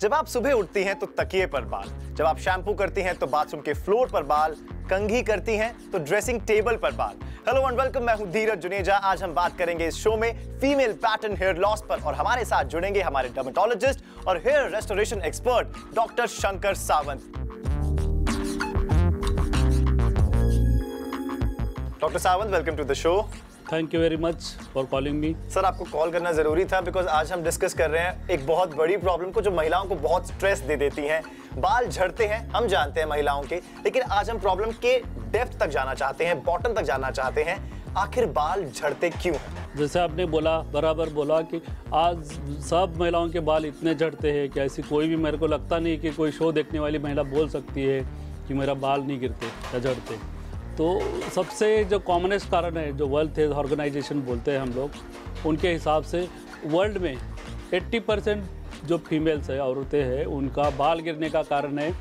जब आप सुबह उठती हैं तो तकिए पर बाल। जब आप शैम्पू करती हैं तो बाथरूम के फ्लोर पर बाल। कंघी करती हैं तो ड्रेसिंग टेबल पर बाल। हेलो एंड वेलकम, मैं हूँ धीरज जुनेजा। आज हम बात करेंगे इस शो में फीमेल पैटर्न हेयर लॉस पर और हमारे साथ जुड़ेंगे हमारे डर्मेटोलॉजिस्ट और hair restoration expert doctor Shankar Sawant. Doctor Sawant welcome to the show thank you very much for calling me sir आपको कॉल करना ज़रूरी था बिकॉज़ आज हम डिस्कस कर रहे हैं एक बहुत बड़ी प्रॉब्लम को जो महिलाओं को बहुत स्ट्रेस दे देती हैं। बाल झड़ते हैं हम जानते हैं महिलाओं के लेकिन आज हम प्रॉब्लम के डेप्थ तक जाना चाहते हैं बॉटम तक जाना चाहते हैं। आखिर बाल झड़ते क्यों हैं? जैसे आपने बोला बराबर बोला कि आज सब महिलाओं के बाल इतने झड़ते हैं कि ऐसी कोई भी मेरे को लगता नहीं कि कोई शो देखने वाली महिला बोल सकती है कि मेरा बाल नहीं गिरते या झड़ते। तो सबसे जो कॉमनेस्ट कारण है जो वर्ल्ड हेल्थ ऑर्गेनाइजेशन बोलते हैं हम लोग उनके हिसाब से वर्ल्ड में 80 परसेंट जो फीमेल्स है औरतें हैं उनका बाल गिरने का कारण है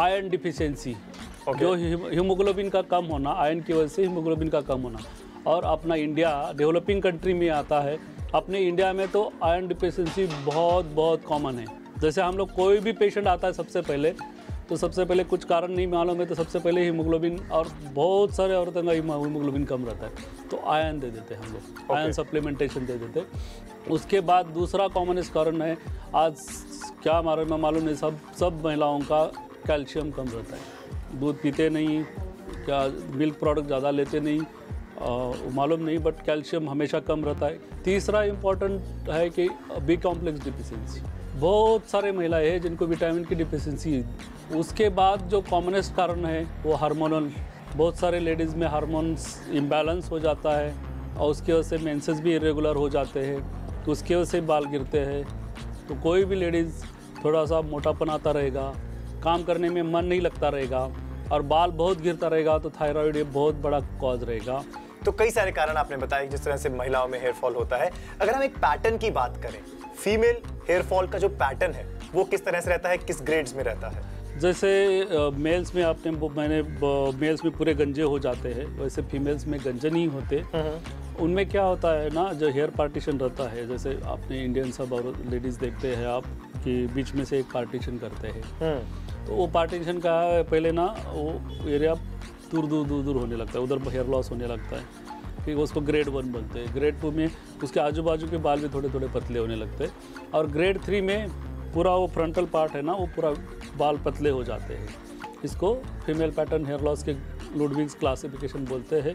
आयरन डिफिशियंसी Okay. जो हीमोग्लोबिन का कम होना आयरन की वजह से हीमोग्लोबिन का कम होना। और अपना इंडिया डेवलपिंग कंट्री में आता है अपने इंडिया में तो आयरन डिफिशेंसी बहुत बहुत कॉमन है। जैसे हम लोग कोई भी पेशेंट आता है सबसे पहले तो सबसे पहले कुछ कारण नहीं मालूम है तो सबसे पहले हीमोग्लोबिन और बहुत सारे औरतों का हीमोग्लोबिन कम रहता है। तो आयन दे देते हैं हम लोग। आयरन सप्लीमेंटेशन दे देते। उसके बाद दूसरा कॉमनेस्ट कारण है आज क्या हमारे में मालूम नहीं सब सब महिलाओं का कैल्शियम कम रहता है। दूध पीते नहीं क्या मिल्क प्रोडक्ट ज़्यादा लेते नहीं मालूम नहीं बट कैल्शियम हमेशा कम रहता है। तीसरा इंपॉर्टेंट है कि बी कॉम्प्लेक्स डिफिशियंसी बहुत सारे महिलाएँ हैं जिनको विटामिन की डिफिशेंसी उसके बाद जो कॉमनेस्ट कारण है, वो हार्मोनल बहुत सारे लेडीज़ में हार्मोन्स इम्बैलेंस हो जाता है और उसकी वजह से मेंसेस भी इरेगुलर हो जाते हैं तो उसकी वजह से बाल गिरते हैं। तो कोई भी लेडीज़ थोड़ा सा मोटापन आता रहेगा, काम करने में मन नहीं लगता रहेगा और बाल बहुत गिरता रहेगा तो थायराइड ये बहुत बड़ा कॉज रहेगा। तो कई सारे कारण आपने बताए जिस तरह से महिलाओं में हेयर फॉल होता है। अगर हम एक पैटर्न की बात करें फीमेल हेयर फॉल का जो पैटर्न है वो किस तरह से रहता है किस ग्रेड्स में रहता है? जैसे मेल्स में आपने मैंने मेल्स में पूरे गंजे हो जाते हैं वैसे फीमेल्स में गंजे नहीं होते। उनमें क्या होता है ना जो हेयर पार्टीशन रहता है जैसे आपने इंडियन सब और लेडीज़ देखते हैं आप कि बीच में से एक पार्टीशन करते हैं। तो वो पार्टीशन का पहले ना वो एरिया दूर दूर दूर दूर होने लगता है, उधर हेयर लॉस होने लगता है फिर उसको ग्रेड वन बोलते हैं। ग्रेड टू में उसके आजू बाजू के बाल भी थोड़े थोड़े पतले होने लगते हैं और ग्रेड थ्री में पूरा वो फ्रंटल पार्ट है ना, वो पूरा बाल पतले हो जाते हैं। इसको फीमेल पैटर्न हेयर लॉस के लुडविंग्स क्लासिफिकेशन बोलते हैं।